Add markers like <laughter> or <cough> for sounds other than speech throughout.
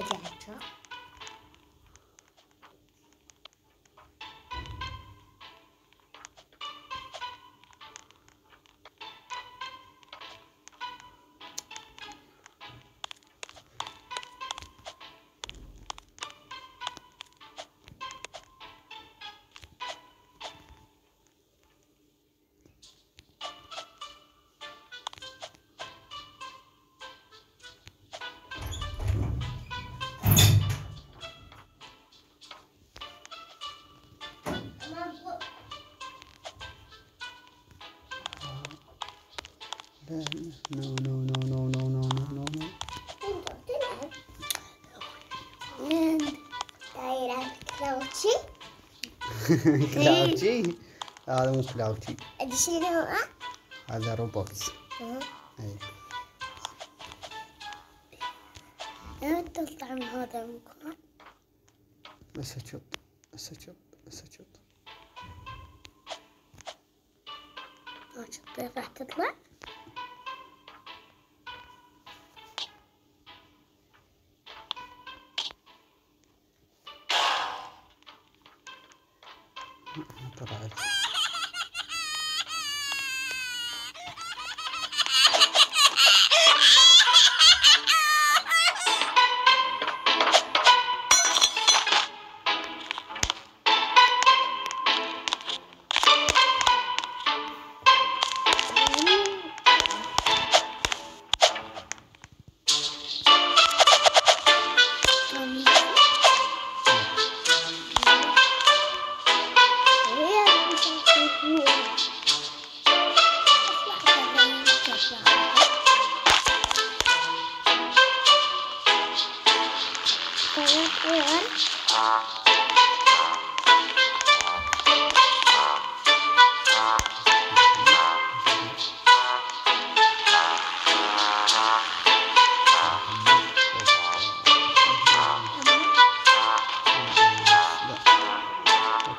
the jack trap. نو نو نو نو نو نو انت بتلعب من دايرة كلاوتشي كلاوتشي هذا مو كلاوتشي ادي شنو هو هذا روبوت اي من هذا المكان بس اشوط بس اشوط بس اشوط ما شفت راح تطلع Provides. one.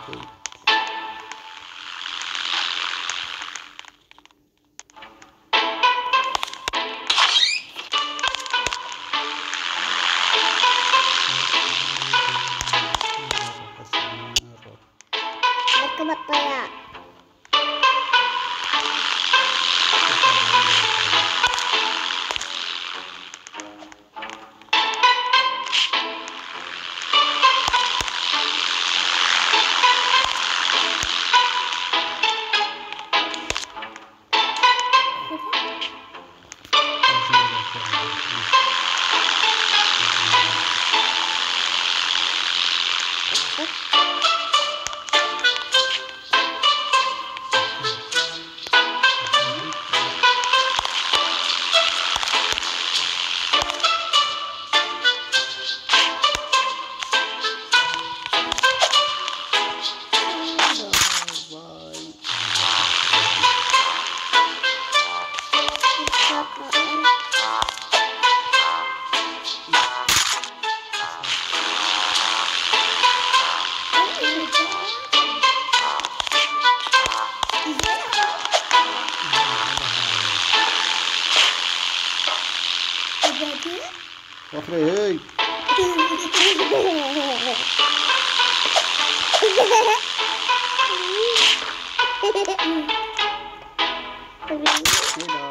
Thank you. Eu falei. Cuidado. <laughs>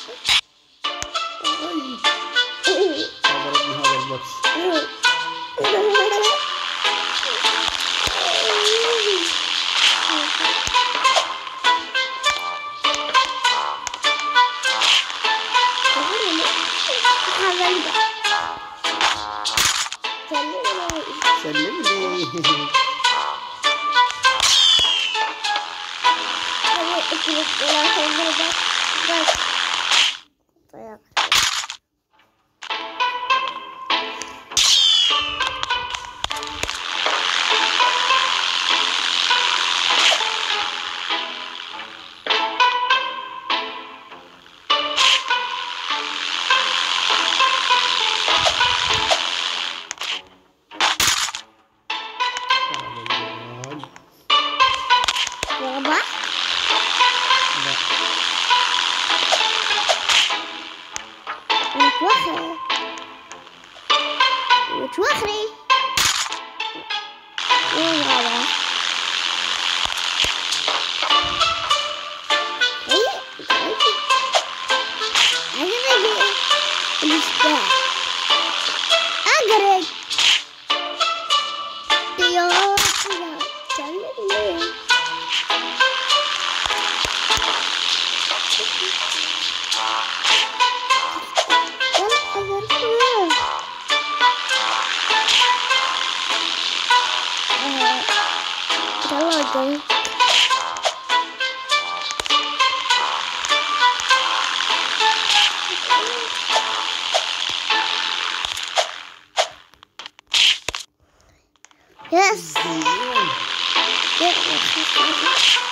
Hadi ikimiz de sonra bak. Bak. 因为啥 Yes. yes. yes. yes.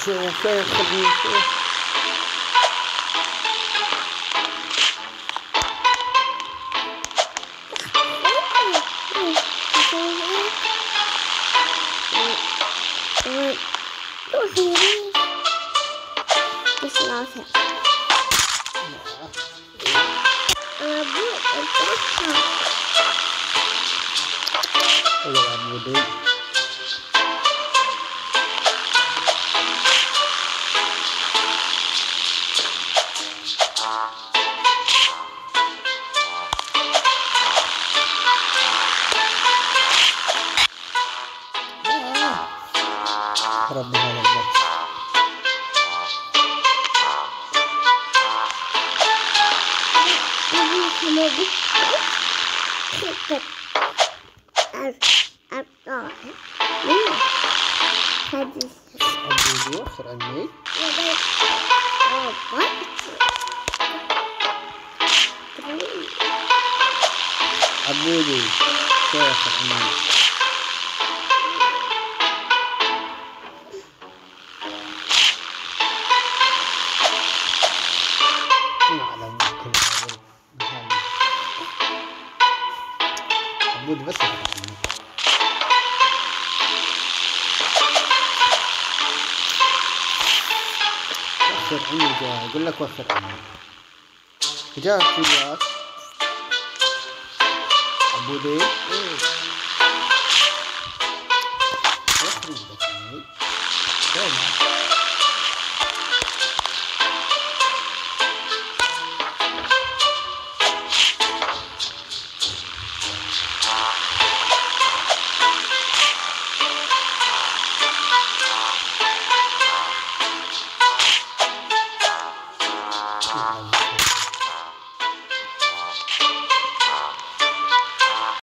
je vais vous faire. عبودي وخر عني وفر عمي الجواب أقول لك وفر عمي في وياك أبو ذيب إيه. وفر